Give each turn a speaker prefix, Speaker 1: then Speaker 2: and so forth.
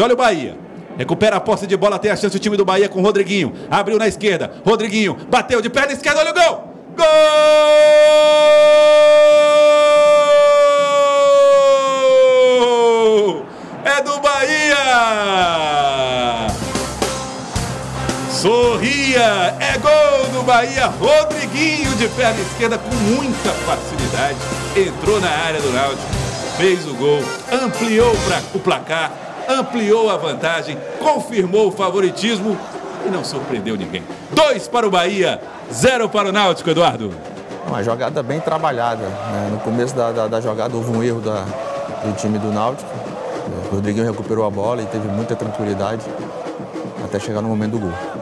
Speaker 1: E olha o Bahia. Recupera a posse de bola, tem a chance o time do Bahia com o Rodriguinho. Abriu na esquerda. Rodriguinho bateu de perna esquerda, olha o gol! Gol! É do Bahia! Sorria! É gol do Bahia! Rodriguinho de perna esquerda com muita facilidade. Entrou na área do Náutico, fez o gol, ampliou o placar, ampliou a vantagem, confirmou o favoritismo e não surpreendeu ninguém. Dois para o Bahia, zero para o Náutico, Eduardo.
Speaker 2: Uma jogada bem trabalhada. Né? No começo da, da, da, jogada houve um erro da, do time do Náutico. O Rodriguinho recuperou a bola e teve muita tranquilidade até chegar no momento do gol.